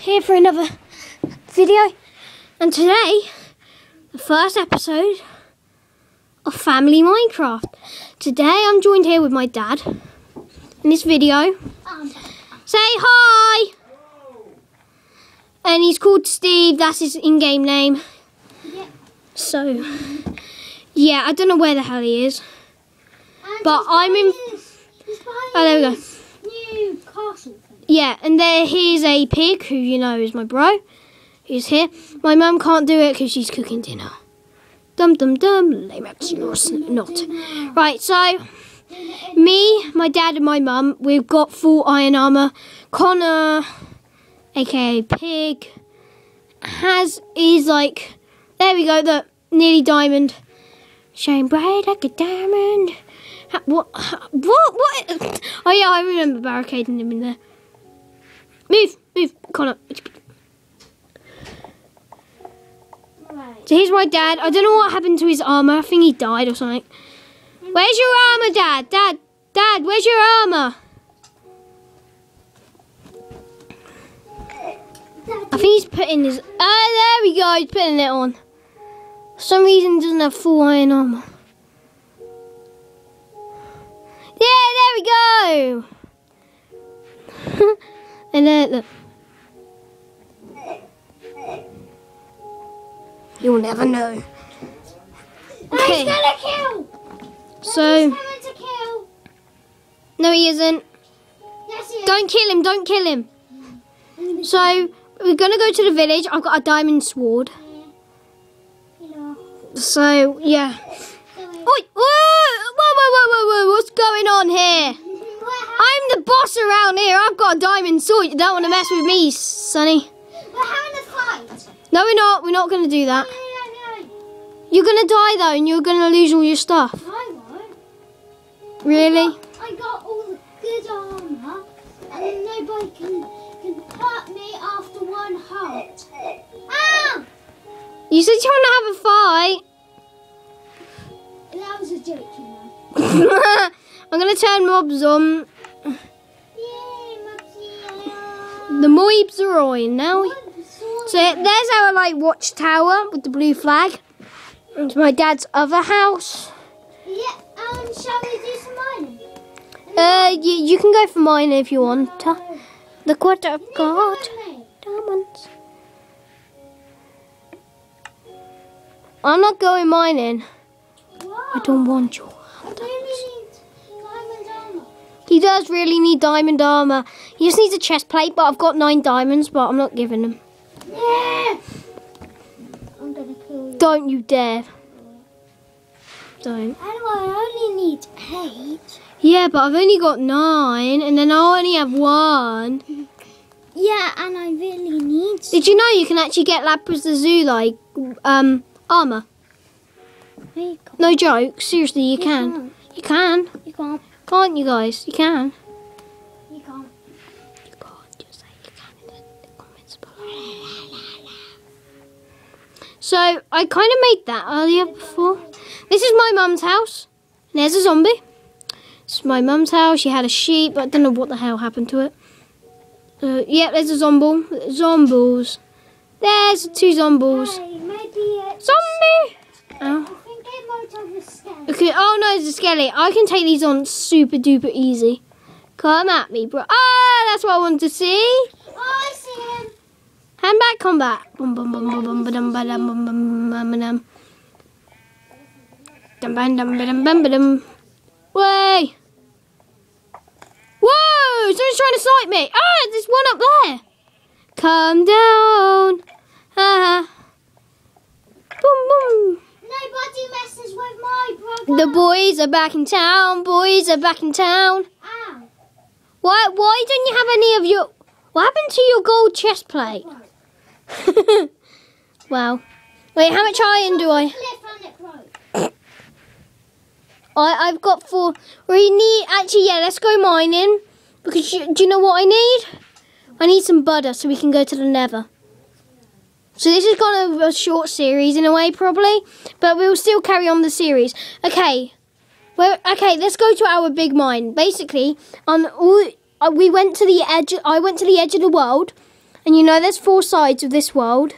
here for another video. And today, the first episode of Family Minecraft. Today I'm joined here with my dad in this video. Say hi! And he's called Steve, that's his in-game name. So, yeah, I don't know where the hell he is. But I'm in... Oh, there we go. New castle. Yeah, and there here's a pig who you know is my bro. He's here. My mum can't do it because she's cooking dinner. Dum dum dum. Lame not. Right, so me, my dad, and my mum, we've got full iron armor. Connor, aka Pig, has is like there we go. The nearly diamond, shine bright like a diamond. What? What? What? Oh yeah, I remember barricading him in there. Move, move, Connor. Right. So here's my dad. I don't know what happened to his armor. I think he died or something. Where's your armor, Dad? Dad, Dad, where's your armor? I think he's putting his. Ah, there we go. He's putting it on. For some reason, he doesn't have full iron armor. Yeah, there we go. and then look. You'll never know. He's Okay, gonna kill! so He's coming to kill! no, he isn't. Yes, he is. Don't kill him. Don't kill him. So we're gonna go to the village. I've got a diamond sword. So yeah. Oi! Whoa! Whoa! Whoa! Whoa! Whoa! Whoa! What's going on here? We're, I'm the boss around here. I've got a diamond sword. You don't want to mess with me, Sonny. we're having a fight. No, we're not. We're not gonna do that. No, no, no. You're gonna die though, and you're gonna lose all your stuff. I won't. Really? I got all the good armor, and then nobody can, can hurt me after one heart. Ah! You said you want to have a fight. That was a joke, you know. I'm gonna turn mobs on. The mobs are on now. So there's our like watchtower with the blue flag. It's my dad's other house. Yeah, um, shall we do some mining? Uh, you, you can go for mine if you want. to. Look what I've got. Diamonds. I'm not going mining. Why? I don't want your. He does really need diamond armor. He just needs a chest plate, but I've got nine diamonds, but I'm not giving him. Yeah! I'm gonna kill you. Don't you dare. Don't. I only need eight? Yeah, but I've only got nine, and then I only have one. Yeah, and I really need. Did you know you can actually get lapis like um, armor? You No joke. Seriously, you can. can't. You can. You can't. Can't you guys? You can. You can't. You can't. Just say you can in the comments below. So, I kind of made that earlier before. This is my mum's house. And there's a zombie. This is my mum's house. She had a sheep, but I don't know what the hell happened to it. Uh, yeah, there's a zomble. Zombies. There's two zombies. Hey. Zombie! Oh. Okay, oh no, it's a skelly. I can take these on super duper easy. Come at me, bro. Ah, that's what I wanted to see. Oh, I see him. Hand back, combat. Bum bum bum bum bum ba-dum ba-dum bum bum bum ba-dum. Dum bum dum ba-dum bum ba-dum. Way. Whoa! Someone's trying to snipe me. Ah, there's one up there. Come down. Ah. Boom boom. Nobody messes with my brother. The boys are back in town. Boys are back in town. Ow. Why? Why don't you have any of your? What happened to your gold chest plate? wow. Wait, how much iron do I? Cliff and it broke. I I've got four. We need actually yeah. Let's go mining because you, do you know what I need? I need some butter so we can go to the Nether. So this is kind of a short series in a way, probably, but we'll still carry on the series. Okay, well, okay, let's go to our big mine. Basically, on all uh, we went to the edge. I went to the edge of the world, And you know there's four sides of this world.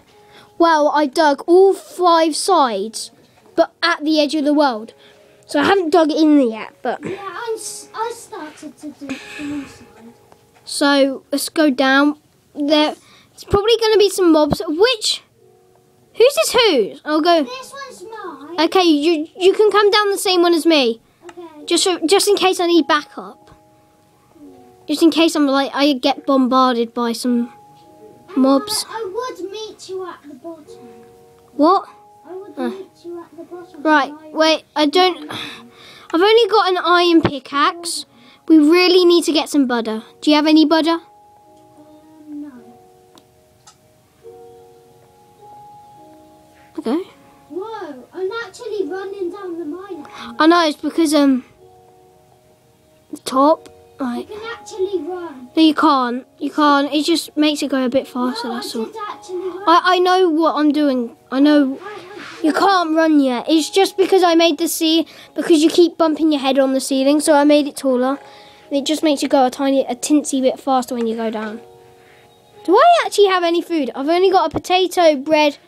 Well, I dug all five sides, but at the edge of the world. So I haven't dug in there yet, but Yeah, I'm, s- I started to do the north side. so let's go down. There, it's probably going to be some mobs. Which? Who's this? Who? I'll go. This one's mine. Okay, you you can come down the same one as me, Okay. just so, just in case I need backup. Just in case I'm like I get bombarded by some mobs. I, I would meet you at the bottom. What? I would Uh. meet you at the bottom. Right, I- wait, I don't. I've only got an iron pickaxe. We really need to get some butter. Do you have any butter? Okay. Whoa, I'm actually running down the mine. I know it's because um. The top. You Right. can actually run. No, you can't. You can't. It just makes it go a bit faster. no, That's I all. I I know what I'm doing. I know. You can't run yet. It's just because I made the sea because you keep bumping your head on the ceiling, so I made it taller. It just makes you go a tiny, a tinsy bit faster when you go down. Do I actually have any food? I've only got a potato, bread,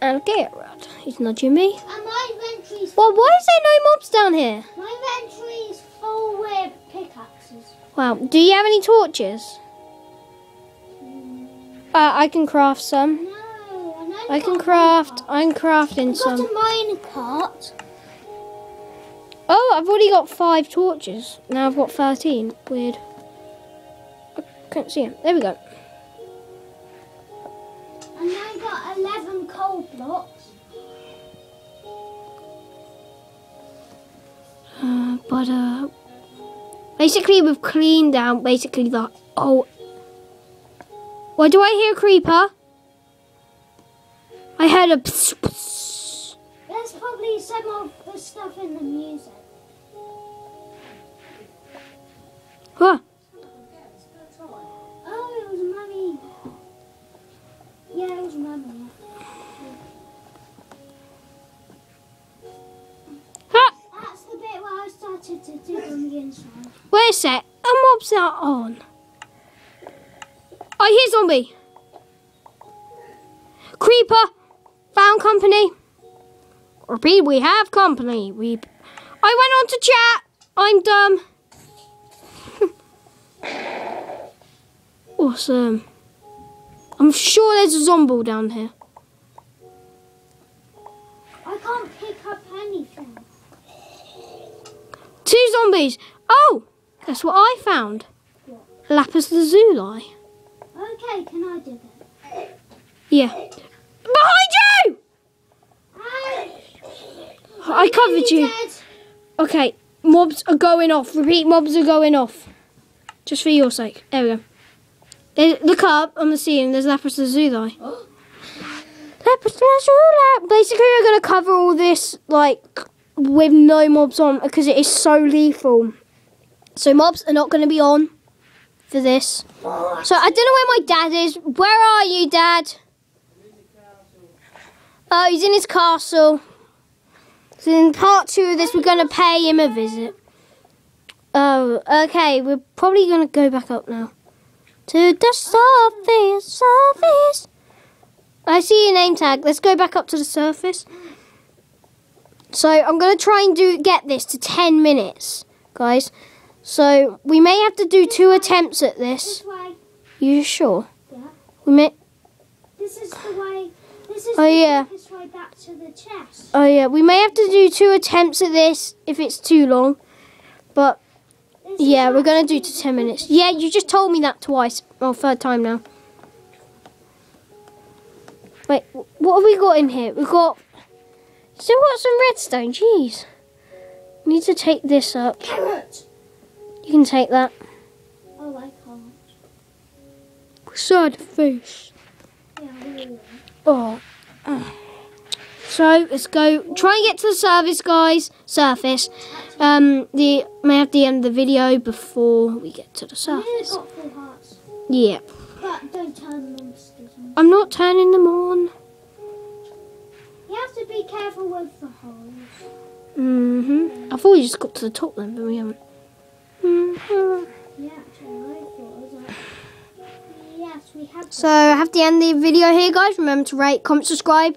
and a carrot. He's nudging me. And my inventory's Well, why is there no mobs down here? my inventory's full with pickaxes. Wow. Do you have any torches? Hmm. Uh, I can craft some. No, I. I can craft. I'm crafting I've got some. a mine cart. Oh, I've already got five torches. Now I've got 13. Weird. I can't see them. There we go. Uh, but, uh, basically, we've cleaned out basically the. Oh. Why do I hear creeper? I heard a. Pss, pss. There's probably some of the stuff in the music. Huh. On. Oh, I hear zombie. Creeper. Found company. Repeat, we have company. We. I went on to chat. I'm dumb. awesome. I'm sure there's a zombie down here. I can't pick up anything. Two zombies. Oh, that's what I found? Lapis lazuli. Okay, can I do that? Yeah. Behind you! Ah, I covered you. Dead. Okay, mobs are going off. Repeat, mobs are going off. Just for your sake. There we go. There- look up on the ceiling. There's lapis lazuli. lapis lazuli. Basically, we're gonna cover all this like with no mobs on because it is so lethal. So mobs are not gonna be on this. So I don't know where my dad is. Where are you, Dad? Oh, he's in his castle. So in part two of this, we're going to pay him a visit. Oh, okay. We're probably going to go back up now. To the surface, surface. I see your name tag. Let's go back up to the surface. So I'm going to try and do get this to 10 minutes, guys. So we may have to do two attempts at this. This way. You sure? Yeah. We may. This is the way. This is Oh, the yeah. way back to the chest. Oh yeah, we may have to do two attempts at this if it's too long. But This Yeah, we're gonna do to ten minutes. Yeah, you just told me that twice. Oh, third time now. Wait, what have we got in here? We've got still got some redstone. Jeez, need to take this up. Carrot. You can take that. Oh, I can't. Side face. Yeah, really. Oh. So let's go. Try and get to the surface, guys. Surface. Um, the may have the end of the video before we get to the surface. got full hearts. Yeah. But don't turn monsters on. I'm not turning them on. You have to be careful with the holes. Mhm. I thought we just got to the top then, but we haven't. So I have to end the video here, guys. Remember to rate, comment, subscribe.